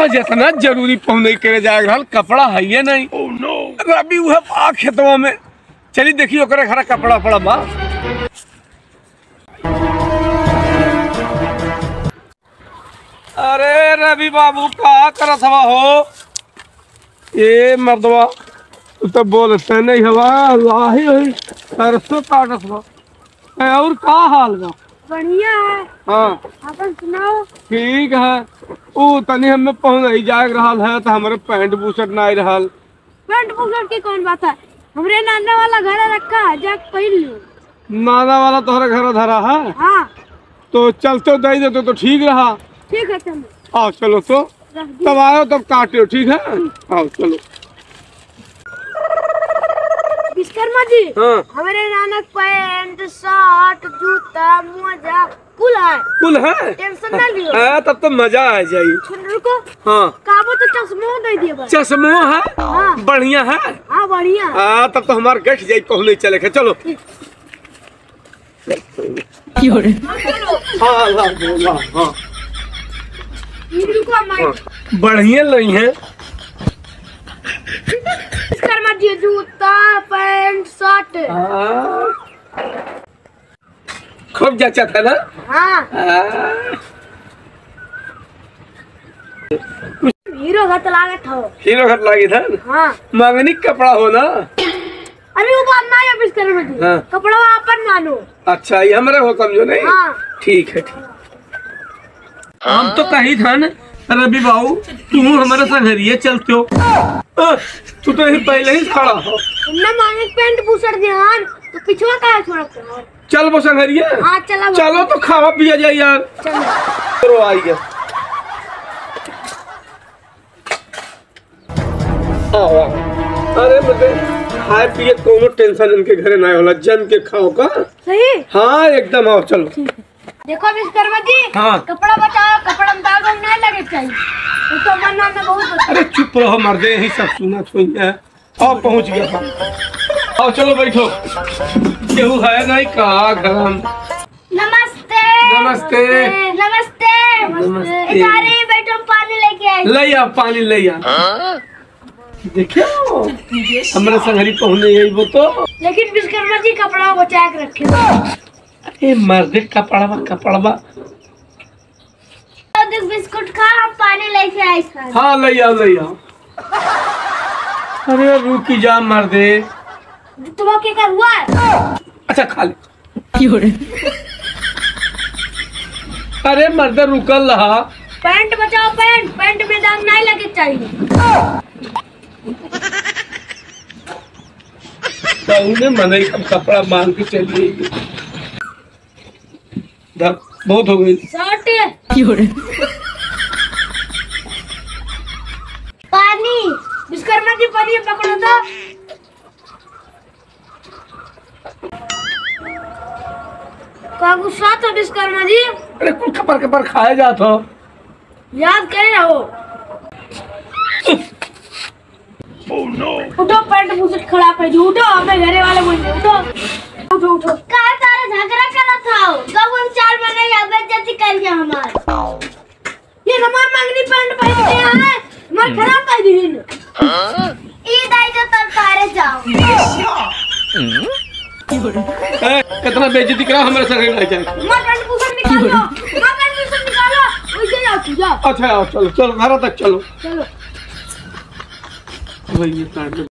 आज इतना ज़रूरी नहीं करे रहल कपड़ा है ये नहीं रबी वह खेतवा में चली देखियो करे खरा कपड़ा पड़ा बा अरे रवि बाबू का करत हवा हो ए मर्दवा तू बोलते नहीं हवा लाही सरसों काटत बा और का हाल बा बढ़िया है। हाँ। अपन सुनाओ। ठीक है। ऊ तनी हमें पहुँच ही जाए रहल है तो हमारे पैंट बुशर्ट नहीं रहल। पेंट बुशर्ट की कौन बात है? हमरे नाना वाला घर रखा है जाके पहन लो नाना वाला तोहरा घर धरा है? हाँ। तो चलते दे देते तो ठीक रहा। ठीक है चलो। आओ चलो तो। तब आयो तब काटियो ठीक है? आओ चलो। विश्वकर्मा जी हाँ। हमारे नानक पैंट शर्ट जूता कुल है। कुल है? टेंशन ना लियो। हाँ, तब तो मज़ा आ जाई रुको। हाँ। काबो तो चश्मो दे दिए चश्मो है? हाँ। बढ़िया है? हाँ बढ़िया। हाँ तब तो हमारे गठ जाई पहुँचने चले। के चलो हाँ ला दो, ला, हाँ रुको मैं हाँ। बढ़िया नहीं है। जूता पैंट शर्ट। हाँ। खूब जचा था ना? हाँ। हाँ। हीरो घट लागत हो। हीरो घर लागी था? हाँ। मांगनी कपड़ा हो ना? अरे वो बात ना है विश्वकर्मा जी हाँ। कपड़ा अपन मानो। अच्छा ये हमारे हो समझो नहीं? हाँ। ठीक है ठीक। हम तो कही था ना रवि बाबू तुम हमारे संघरिए चलते हो। तू तो पहले ही खड़ा हो। हमने मांगे पेंट बुसर ध्यान तो पिछवा का है थोड़ा चल वो संघरिए हाँ चलो तो खावा पिया जाए यार। चलो। आई गया। अरे बते खाए पिए कोनो टेंशन इनके घरे ना होला जम के खाओ का? सही? हाँ एकदम आओ चलो। देखो विश्वकर्मा जी हाँ। कपड़ा बचाओ कपड़ा में दाग नहीं लगे चाहिए। तो मरना में बहुत अरे चुप रहो मर्दे यही सब सुना है आओ पहुँच गया। था आओ चलो बैठो। केहू है नहीं? का घर नमस्ते। नमस्ते। नमस्ते। नमस्ते। बैठो पानी लेके आई ले आ पानी ले आ देखियो हमारे संगरी पहुँचने यही वो तो लेकिन विश्वकर्मा जी कपड़ा बचा के रखे अरे मर्दे तो देख बिस्कुट खा हम पानी लेके आई हाँ ले आओ ले आओ अरे रुकी जा मर्दे। तुम्हारा क्या कर हुआ? है अच्छा खा ले। अरे मर्दे रुकल रहा पैंट बचाओ पैंट। पैंट में दाग नहीं लगे चाहिए। ने मने कब कपड़ा मांग के चलिए धर, बहुत हो गई। शर्ट। पानी। विश्वकर्मा जी पानी पकड़ो तो। का गुस्सा तो विश्वकर्मा जी? अरे कुल खपर खपर खाए जात हो याद करे रहो उठो पैंट बुशर्ट खड़ा कर दो उठो हमें घरे वाले बोल उठो। उठो उठो। का तारा झगड़ा करा था? कब हम चार महीने या बेइज्जती कर गया हमार। ये हमार मंगनी पैंट पहन के यहाँ है खराब कर दी ई दाई जो तब तारे जाओ ए, कितना बेइज्जती करा हमारे संग लग जाए। हमार पैंट निकालो हमार पैंट निकालो। वैसे जाओ तू जाओ अच्छा चलो चलो घर तक चलो। चलो।